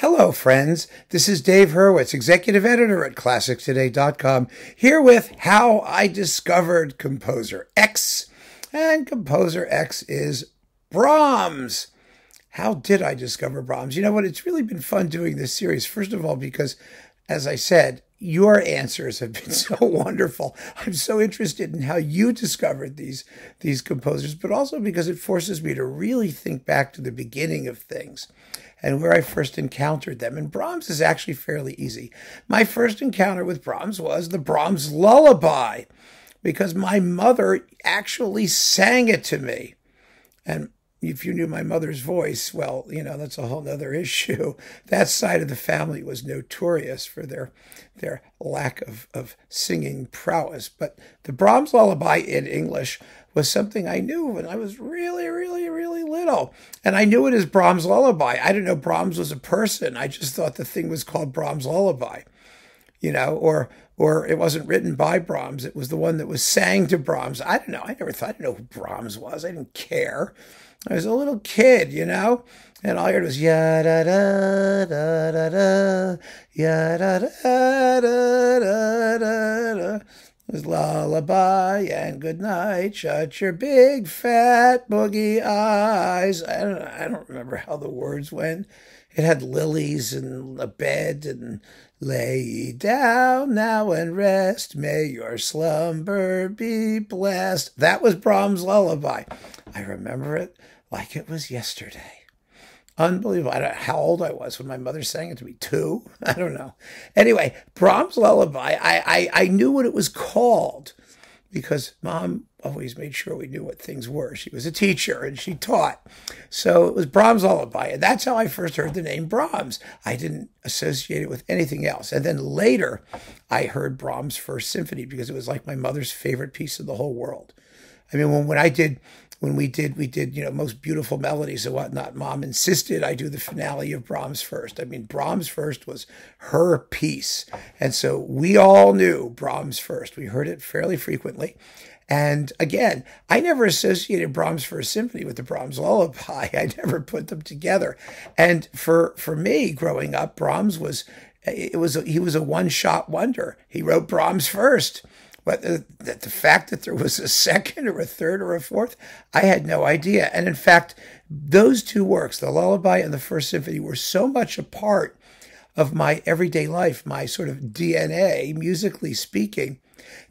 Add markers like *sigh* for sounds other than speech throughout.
Hello, friends. This is Dave Hurwitz, executive editor at ClassicsToday.com, here with how I discovered Composer X. And Composer X is Brahms. How did I discover Brahms? You know what? It's really been fun doing this series. First of all, because, as I said, your answers have been *laughs* so wonderful. I'm so interested in how you discovered these these composers, but also because it forces me to really think back to the beginning of things and where I first encountered them. And Brahms is actually fairly easy. My first encounter with Brahms was the Brahms Lullaby, because my mother actually sang it to me. And if you knew my mother's voice, well, you know, that's a whole other *laughs* issue. That side of the family was notorious for their their lack of, of singing prowess. But the Brahms lullaby in English was something I knew when I was really, really, really little. And I knew it as Brahms lullaby. I didn't know Brahms was a person. I just thought the thing was called Brahms lullaby. You know, or or it wasn't written by Brahms. It was the one that was sang to Brahms. I don't know. I never thought I didn't know who Brahms was. I didn't care. I was a little kid, you know, and all I heard was ya da da da da da ya da da da da da da. It was lullaby and good night. Shut your big fat boogie eyes. I don't, I don't remember how the words went. It had lilies and a bed and lay down now and rest. May your slumber be blessed. That was Brahms' lullaby. I remember it like it was yesterday. Unbelievable. I don't know how old I was when my mother sang it to me. Two? *laughs* I don't know. Anyway, Brahms' Lullaby, I, I, I knew what it was called because mom always made sure we knew what things were. She was a teacher and she taught. So it was Brahms' Lullaby. And that's how I first heard the name Brahms. I didn't associate it with anything else. And then later, I heard Brahms' First Symphony because it was like my mother's favorite piece of the whole world. I mean, when, when I did when we did we did you know most beautiful melodies and whatnot mom insisted i do the finale of brahms first. I mean brahms first was her piece. And so we all knew brahms first. We heard it fairly frequently. And again i never associated brahms first symphony with the brahms lullaby. *laughs* I never put them together. And for for me growing up brahms was it was a, he was a one shot wonder. He wrote brahms first but the, the, fact that there was a *laughs* second or a third or a fourth, I had no idea. And in fact, those two works, the lullaby and the first symphony, were so much a part of my everyday life, my sort of DNA, musically speaking,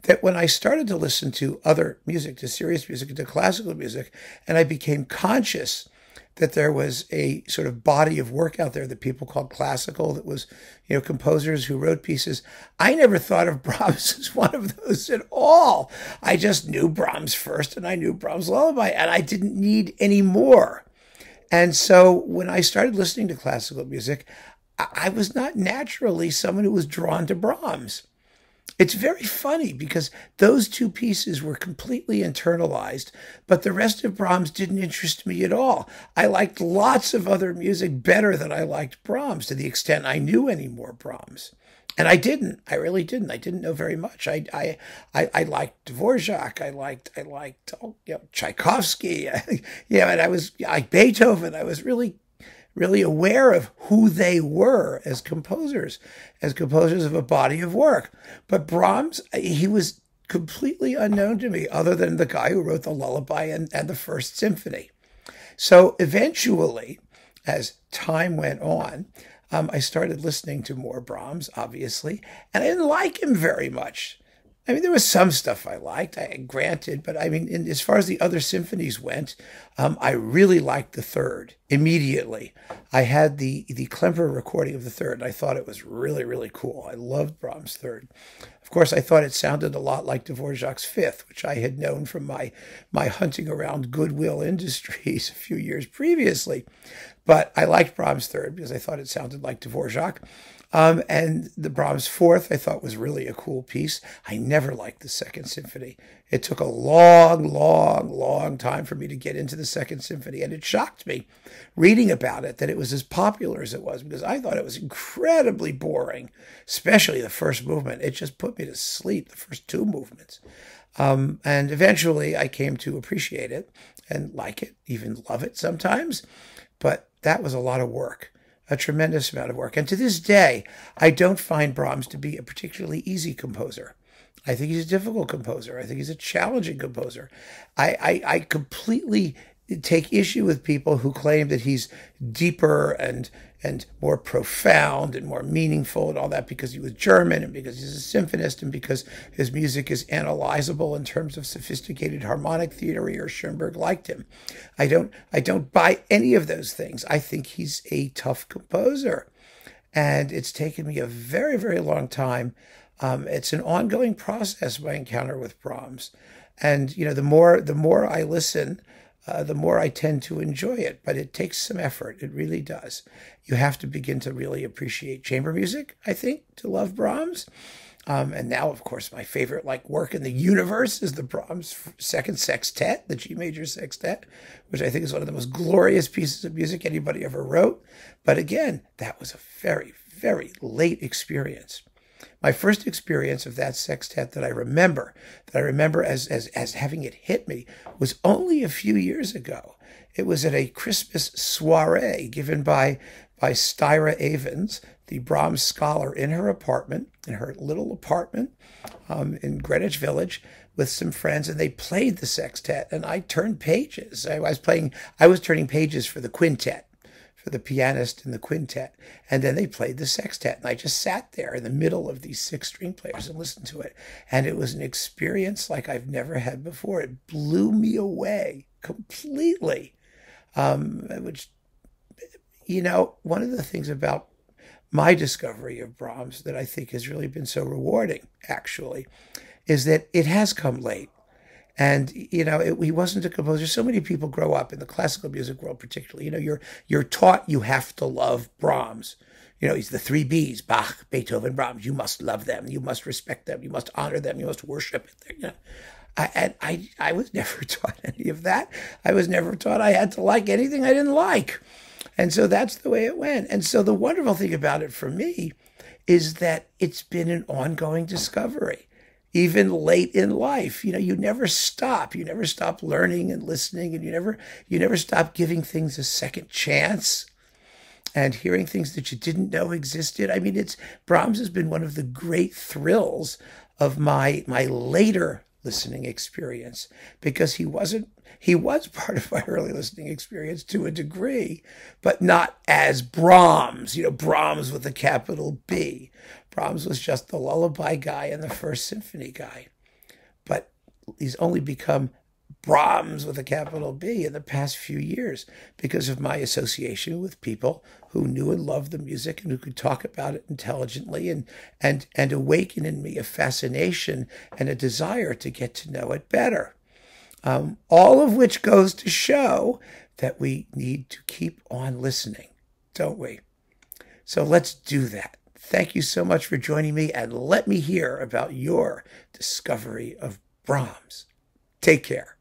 that when I started to listen to other music, to serious music, to classical music, and I became conscious that there was a sort of body of work out there that people called classical that was you know composers who wrote pieces. I never thought of *laughs* brahms as one of those at all. I just knew brahms first and i knew brahms lullaby and i didn't need any more. And so when i started listening to classical music i was not naturally someone who was drawn to brahms it's very funny because those two pieces were completely internalized, but the rest of Brahms didn't interest me at all. I liked lots of other music better than I liked Brahms to the extent I knew any more Brahms. And I didn't. I really didn't. I didn't know very much. I I I, I liked Dvorak. I liked I liked oh, you know, Tchaikovsky. *laughs* yeah, and I was like Beethoven. I was really really aware of who they were as composers, as composers of a body of work. But Brahms, he was completely unknown to me, other than the guy who wrote the lullaby and, and the first symphony. So eventually, as time went on, um, I started listening to more Brahms, obviously, and I didn't like him very much. I mean, there was some stuff I liked, I granted, but I mean, in, as far as the other symphonies went, um, I really liked the third immediately. I had the the Klemperer recording of the third, and I thought it was really, really cool. I loved Brahms' third. Of course, I thought it sounded a lot like Dvorak's fifth, which I had known from my my hunting around Goodwill Industries *laughs* a few years previously. But I liked Brahms' third because I thought it sounded like Dvorak. Um, and the Brahms Fourth, I thought was really a cool piece. I never liked the Second Symphony. It took a long, long, long time for me to get into the Second Symphony, and it shocked me reading about it that it was as popular as it was because I thought it was incredibly boring, especially the first movement. It just put me to sleep, the first two movements. Um, and eventually I came to appreciate it and like it, even love it sometimes. But that was a lot of work. a tremendous amount of work. And to this day, I don't find Brahms to be a particularly easy composer. I think he's a difficult composer. I think he's a challenging composer. I, I, I completely take issue with people who claim that he's deeper and and more profound and more meaningful and all that because he was German and because he's a symphonist and because his music is analyzable in terms of sophisticated harmonic theory or Schoenberg liked him. I don't I don't buy any of those things. I think he's a tough composer. And it's taken me a very, very long time. Um, it's an ongoing process, my encounter with Brahms. And, you know, the more the more I listen, uh, the more I tend to enjoy it. But it takes some effort. It really does. You have to begin to really appreciate chamber music, I think, to love Brahms. Um, and now, of course, my favorite like work in the universe is the Brahms Second Sextet, the G major sextet, which I think is one of the most glorious pieces of music anybody ever wrote. But again, that was a very, very late experience. My first experience of that sextet that I remember, that I remember as, as, as having it hit me, was only a few years ago. It was at a Christmas soiree given by, by Styra Avins, the Brahms scholar, in her apartment, in her little apartment um, in Greenwich Village with some friends, and they played the sextet, and I turned pages. I was playing, I was turning pages for the quintet for the pianist and the quintet. And then they played the sextet. And I just sat there in the middle of these six string players and listened to it. And it was an experience like I've never had before. It blew me away completely. Um, which, you know, one of the things about my discovery of Brahms that I think has really been so rewarding, actually, is that it has come late. And you know, it, he wasn't a composer. So many people grow up in the classical music world, particularly. You know, you're you're taught you have to love Brahms. You know, he's the three B's: Bach, Beethoven, Brahms. You must love them. You must respect them. You must honor them. You must worship. You know, I, and I I was *laughs* never taught any of that. I was never taught I had to like anything I didn't like. And so that's the way it went. And so the wonderful thing about it for me is that it's been an ongoing discovery even late in life. You know, you never stop. You never stop learning and listening, and you never you never stop giving things a second chance and hearing things that you didn't know existed. I mean, it's Brahms has been one of the great thrills of my my later listening experience because he wasn't he was *laughs* part of my early listening experience to a degree, but not as Brahms, you know, Brahms with a capital B. Brahms was just the lullaby guy and the first symphony guy. But he's only become Brahms with a capital B in the past few years because of my association with people who knew and loved the music and who could talk about it intelligently and and and awaken in me a fascination and a desire to get to know it better. Um, all of which goes to show that we need to keep on listening, don't we? So let's do that. Thank you so much for joining me and let me hear about your discovery of Brahms. Take care.